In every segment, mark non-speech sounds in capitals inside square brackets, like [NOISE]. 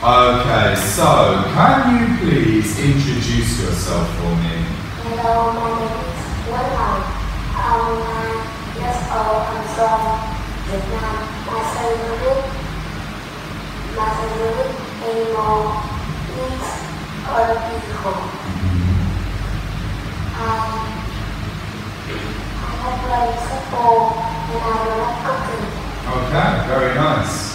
Okay, so can you please introduce yourself for me? Hello, my name is Hồng. I'm um, nine years old. Oh, I'm from Vietnam. My favorite, my favorite animal is a eagle. I, I have played football and I love cooking. Okay, very nice.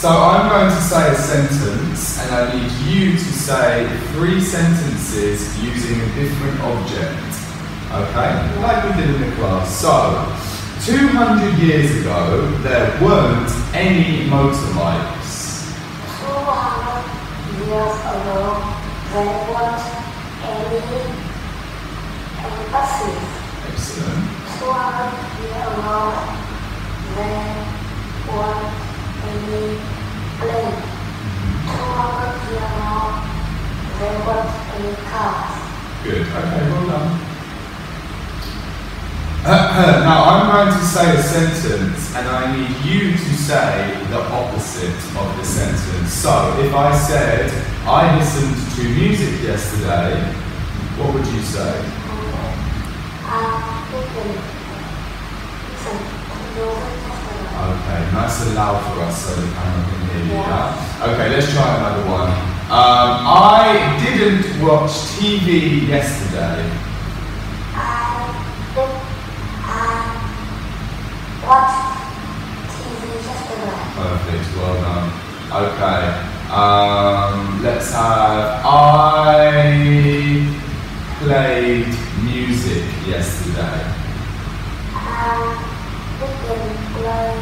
So I'm going to say a sentence and I need you to say three sentences using a different object. Okay? Like we did in the class. So, 200 years ago, there weren't any motorbikes. 200 years ago, there was any, any buses. Excellent. 200 years there was any cars. Good. Okay, well done. [CLEARS THROAT] now I'm going to say a sentence and I need you to say the opposite of the sentence. So if I said, I listened to music yesterday, what would you say? I didn't listen to music yesterday. Okay, nice and loud for us so the camera can hear you. Yeah. yeah? Okay, let's try another one. Um, I didn't watch TV yesterday. I did I watched TV yesterday. Perfect, well done. Okay, um, let's have. I played music yesterday. I didn't play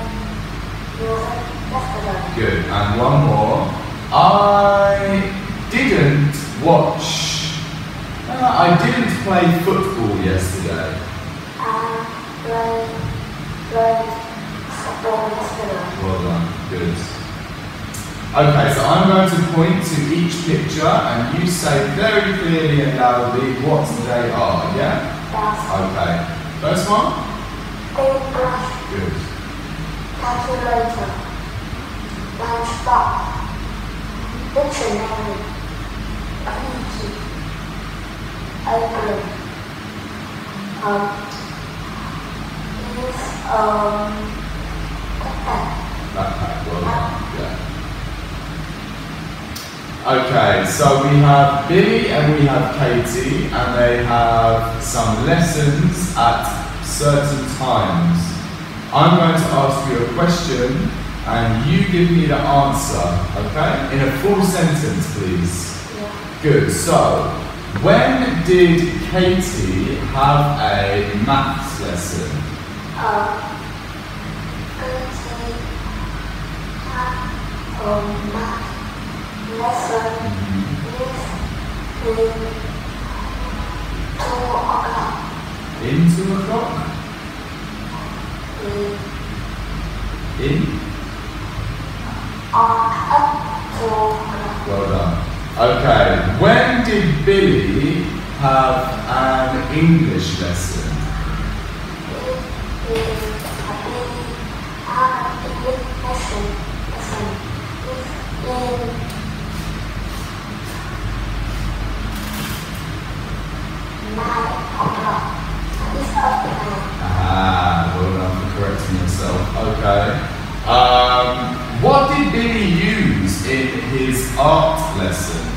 music yesterday. Good, and one more. I didn't watch. uh, I didn't play football yesterday. I played football yesterday. Well done, good. Okay, so I'm going to point to each picture and you say very clearly and loudly what they are, yeah? That's Okay. First one? paintbrush, Good. calculator, lunchbox, Um, backpack. Yeah. Okay, so we have Billy and we have Katie, and they have some lessons at certain times. I'm going to ask you a question, and you give me the answer, okay? In a full sentence, please. Yeah. Good. So, when did Katie have a maths lesson? Um, have a math lesson is in two o'clock. In two o'clock? In In? on up two o'clock. Well done. Okay, when did Billy have an English lesson? Ah, well done for correcting yourself. Okay. Um, what did Billy use in his art lesson?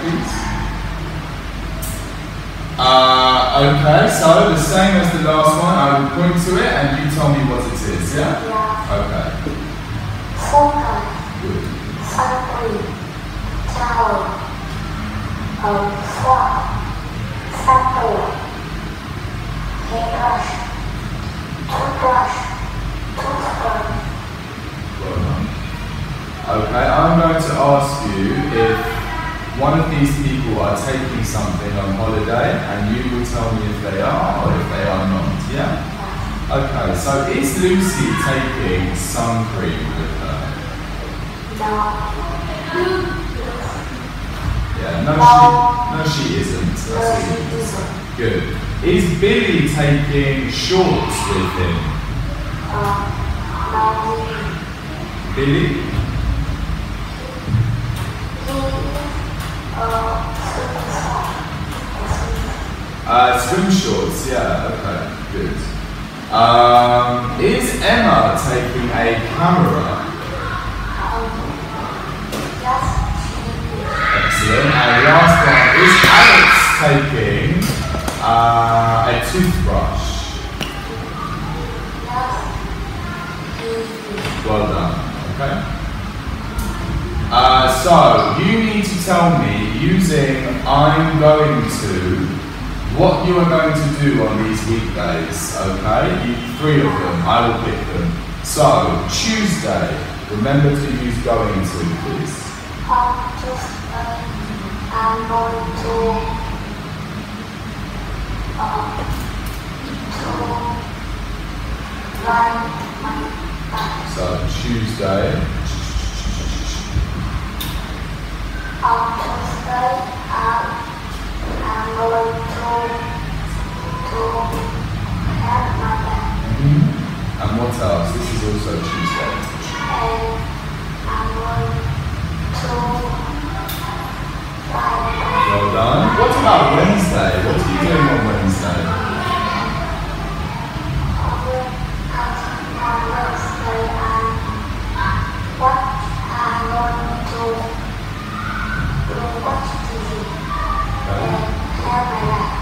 Please. Uh, okay, so the same as the last one, I will point to it and you tell me what it is, yeah? Yeah. Okay, good. Sunscreen. Towel. Um, swab. Sample. Hairbrush. Toothbrush. Toothbrush. Well done. Okay, I'm going to ask you if one of these people are taking something on holiday and you will tell me if they are or if they are not, yeah? Okay, so is Lucy taking sun cream with her? No. No, No. she, no, she isn't. That's No, she isn't. Good. Is Billy taking shorts with him? Uh, no, Billy? Uh. Swim shorts, yeah, okay, good. Um, is Emma taking a camera? Excellent. And last one, is Alex taking uh, a toothbrush? Well done, okay. Uh, so, you need to tell me, using I'm going to, what you are going to do on these weekdays, okay? You, three of them, I will pick them. So, Tuesday, remember to use going to, please. Um, just, I'm going to, um, to ride my bike. So, Tuesday, On Tuesday, um, I'm going to, to have my bike. Mm-hmm. and what else? This is also Tuesday. And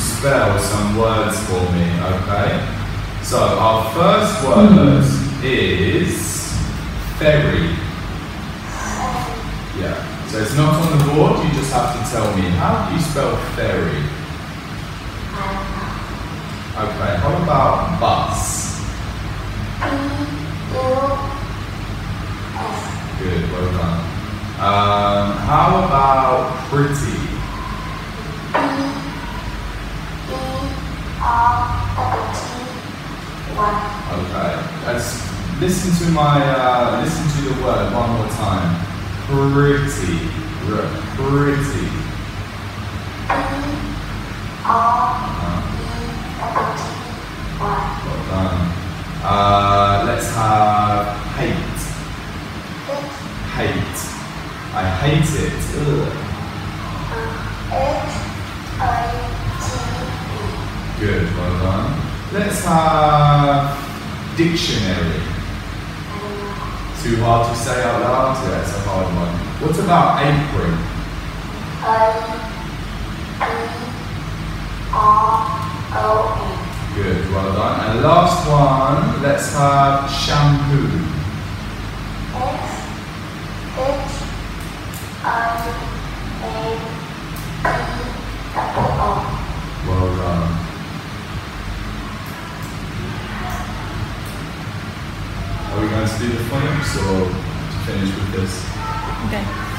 spell some words for me, okay? So, our first word is ferry. Yeah. So it's not on the board, you just have to tell me. How do you spell ferry? Okay, how about bus? B-U-S. Good, well done. Um, how about pretty? Okay, let's listen to my, uh, listen to the word one more time. Pretty. R- pretty. B-E-R-E-T-Y. Well done. Uh, let's have hate. Hate. I hate it. Ugh. Good, well done. Let's have dictionary. Too hard to say out loud? Yeah, it's a hard one. What about apron? A-E-R-O-N. Good, well done. And last one, let's have shampoo. X H I N P double O. Well done. Are we going to do the to finish with this? Okay.